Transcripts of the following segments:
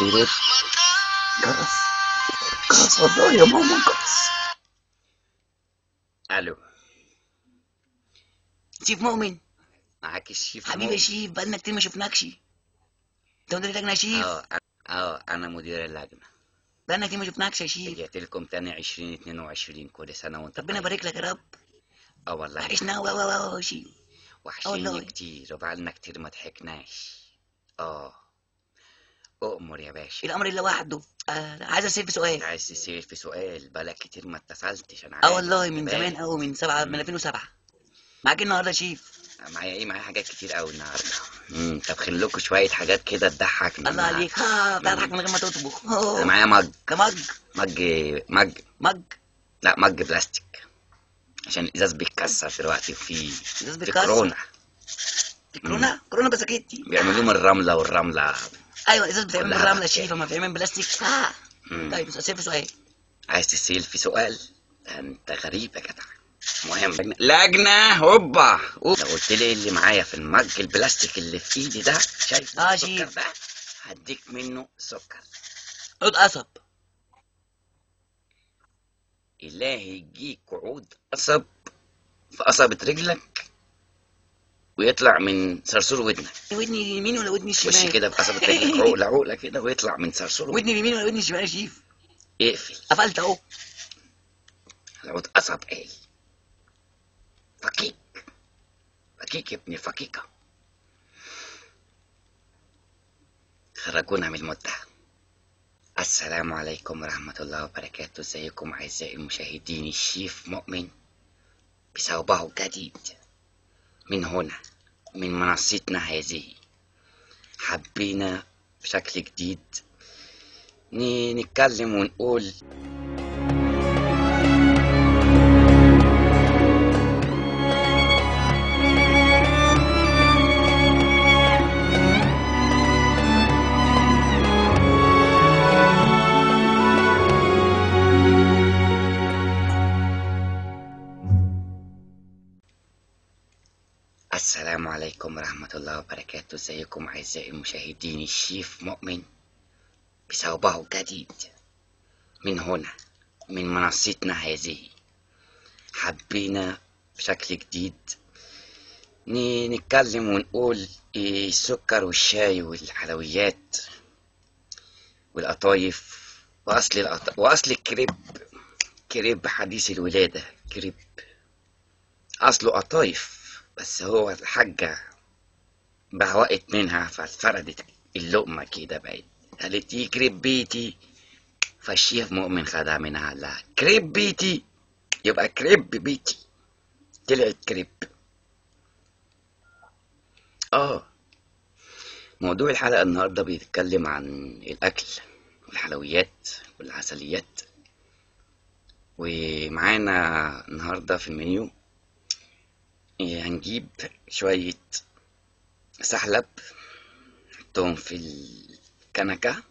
بيرد جرس جرس والله يا ماما جرس ألو. شيف مؤمن. معاك الشيف حبيبي يا شيف بقالنا كتير ما شفناكش. انت مدير اللجنه يا شيف؟ آه آه أنا مدير اللجنة. بقالنا كتير ما شفناكش يا شيف. رجعت لكم تاني 2022 كل سنة وأنت ربنا طيب. يبارك لك يا رب. آه والله. وحشنا. و و و يا شيف. وحشيني. كتير. وبقالنا كتير ما ضحكناش. آه. أؤمر يا باشا. الأمر الا وحده. آه عايز أسأل في سؤال. عايز تسير في سؤال. بقالك كتير ما اتصلتش. أنا آه عارف، والله خد من. زمان قوي من سبعة من 2007 معاك النهارده شيف معايا إيه؟ معايا حاجات كتير قوي النهارده. امم طب لكم شوية حاجات كده تضحك الله عليك. ها بتضحك من غير ما تطبخ. أنا أوه. معايا مج. كمج. مج مج. مج. لا مج بلاستيك. عشان الإزاز بيتكسر دلوقتي في الإزاز في بيتكسر. كورونا. كورونا؟ كورونا بسكتي بيعملوه من الرملة والرملة. أيوه ازاز بتعمل بالرمله يا بكتيريا. شيف اما بتعمل بلاستيك مم. طيب اسال في سؤال. عايز تسيل في سؤال؟ أنت غريب يا جدع. مهم. لجنة هوبا. لو قلت لي اللي معايا في المج البلاستيك اللي في إيدي ده شايف آه، السكر شيف. هديك منه سكر. عود قصب. إلهي يجيك عود قصب في قصبة رجلك؟ ويطلع من صرصور ودنك ودني اليمين ولا ودني الشمال خش كده قصبة رجلك عقلة عقلة كده ويطلع من صرصور ودني اليمين ولا ودني الشمال يا شيف؟ اقفل قفلت اهو. العود قصب إيه فكيك. فكيك يا ابني فكيكة. خرجونا من المدة السلام عليكم ورحمة الله وبركاته. ازيكم أعزائي المشاهدين؟ الشيف مؤمن بثوبه الجديد من هنا من منصتنا هذه. حبينا بشكل جديد نتكلم ونقول عليكم ورحمة الله وبركاته. إزيكم أعزائي المشاهدين؟ الشيف مؤمن بثوبه الجديد من هنا من منصتنا هذه حبينا بشكل جديد نتكلم ونقول إيه السكر والشاي والحلويات والقطايف وأصل القط... وأصل الكريب كريب حديث الولادة كريب. أصله قطايف. بس هو الحاجة بهوقت منها فاتفردت اللقمة كده بقت. قالت دي كريب بيتي. فالشيف مؤمن خدها منها لها كريب بيتي. يبقى كريب بيتي. طلعت كريب. آه. موضوع الحلقة النهاردة بيتكلم عن الأكل والحلويات والعسليات. ومعانا النهاردة في المنيو هنجيب شوية سحلب نحطهم في الكنكة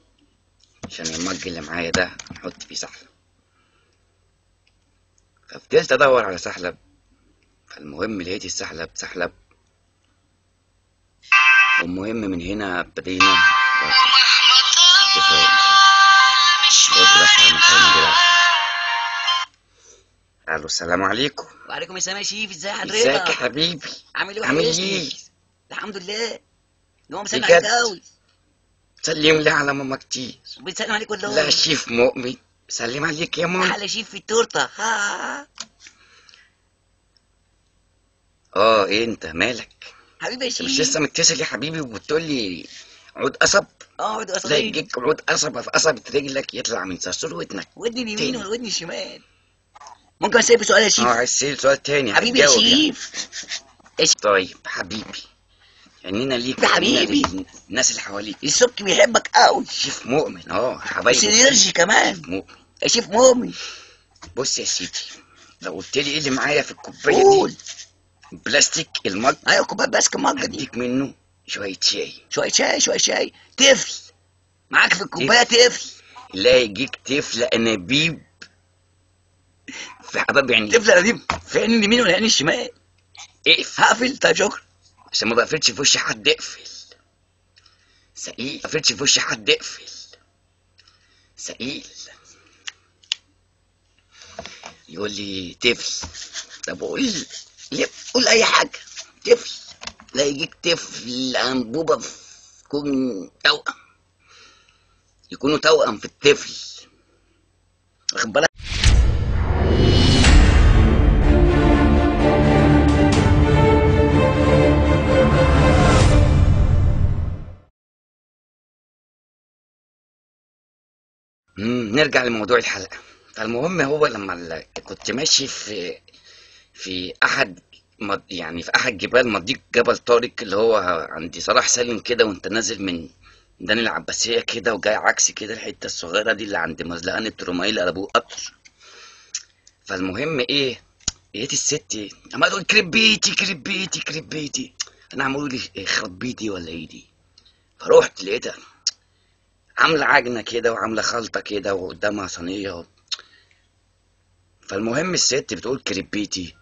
عشان المج اللي معايا ده نحط فيه سحلب. ففضلت أدور على سحلب. فالمهم لقيت السحلب سحلب. والمهم من هنا بدينا ألو السلام عليكم. وعليكم السلام يا شيف إزاي ازيك يا حضرتك حبيبي؟ عامل إيه عامل؟ إيه؟ الحمد لله. هو مسلم؟ عليك قوي. سلم لي على ماما كتير. بيسلم عليك والله. لا شيف مؤمن. سلم عليك يا ماما. أحلى شيف في التورتة. ها آه إيه أنت؟ مالك؟ حبيبي يا أنت مش شيف لسه متصل يا حبيبي وبتقول لي عود قصب؟ اقعد لا اصلي يجيك عود قصب في قصبة رجلك يطلع من صرصور ودنك. ودني اليمين ودني الشمال؟ ممكن اسال سؤال يا آه شيف؟ عايز تسأل سؤال تاني. حبيبي يا يعني. شيف. طيب حبيبي. عنينا ليك حبيبي. للناس اللي حواليك. السبك بيحبك قوي شيف مؤمن آه حبايبي. سينرجي كمان. مؤمن. يا شيف مؤمن. بص يا سيدي لو قلت لي إيه اللي معايا في الكوباية قول. بلاستيك المج. أيوه كوباية ماسك المجه دي. هديك منه شوية شاي. شوية شاي شوية شاي. طفل معاك في الكوباية طفل لا يجيك طفل انابيب في حباب يعني طفل قديم في عين اليمين ولا عين الشمال اقفل. هقفل. طيب شكرا. عشان ما بقفلش في وش حد اقفل. سقيق ما بقفلش في وش حد اقفل. سئيل يقول لي طفل. طب قول قول أي حاجة؟ طفل. لا يجيك طفل انبوبه في تكون توأم. يكونوا توأم في الطفل. واخد بالك؟ نرجع لموضوع الحلقة. فالمهم هو لما كنت ماشي في في أحد يعني في أحد جبال مضيق جبل طارق اللي هو عند صلاح سالم كده وأنت نازل من ميدان العباسية كده وجاي عكس كده الحتة الصغيرة دي اللي عند مزلقان الترومايل قلبوه قطر. فالمهم إيه؟ لقيت الست عمالة تقول كريب بيتي كريب بيتي أنا عمال لي يخرب بيتي ولا إيه دي؟ فروحت لقيتها عاملة عجنة كده وعاملة خلطة كده وقدامها صينية. فالمهم الست بتقول كريبيتي.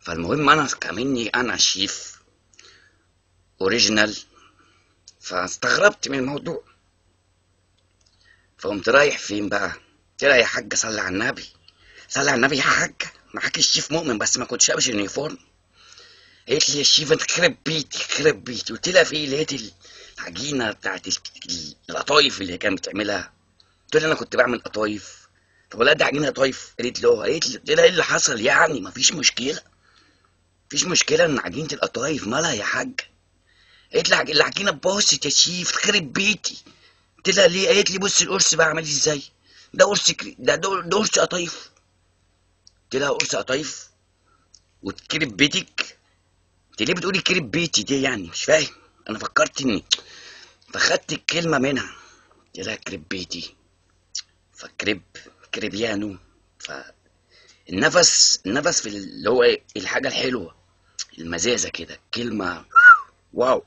فالمهم أنا كمني أنا شيف original. فاستغربت من الموضوع. فقمت رايح فين بقى؟ قلت لها يا حاجة صلي على النبي. صلي على النبي يا حاجة. معاك الشيف مؤمن بس ما كنتش لابس ال uniform. قالت لي يا شيف أنت خرب بيتي خرب بيتي قلت لها في إيه؟ لقيت العجينة بتاعت ال- ال- القطايف اللي هي كانت بتعملها. قلت لها أنا كنت بعمل قطايف. طب ولا دي عجينة قطايف؟ قالت لي أه. قالت لي قلت لها إيه اللي حصل يعني. مفيش مشكلة. مفيش مشكلة إن عجينة القطايف مالها يا حاج. قالت لي عج- العجينة باظت يا شيف خرب بيتي. قلت لها ليه؟ قالت لي بص القرص بقى عامل إزاي. ده قرص كري... ده ده قرص قطايف. قلت لها قرص قطايف؟ وتكرب بيتك؟ انت ليه بتقولي كرب بيتي دي يعني؟ مش فاهم. أنا فكرت إني فخدت الكلمة منها. قلت لها كرب بيتي. فكرب كريبيانو. فالنفس النفس في اللي هو إيه الحاجة الحلوة. المزازة كده كلمة. واو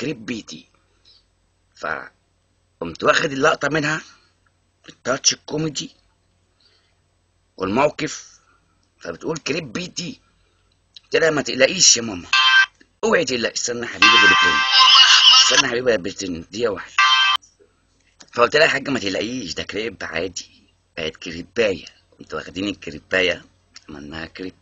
كريب بيتي. فقمت واخد اللقطة منها التاتش الكوميدي والموقف. فبتقول كريب بيتي. قلت لها ما تقلقيش يا ماما. اوعي تقلقي استنى حبيبي بلتين استنى يا حبيبي دقيقة واحدة فقلت لها يا حاجة ما تقلقيش ده كريب عادي. بقت كريباية. كنت واخدين الكريباية عملناها كريب.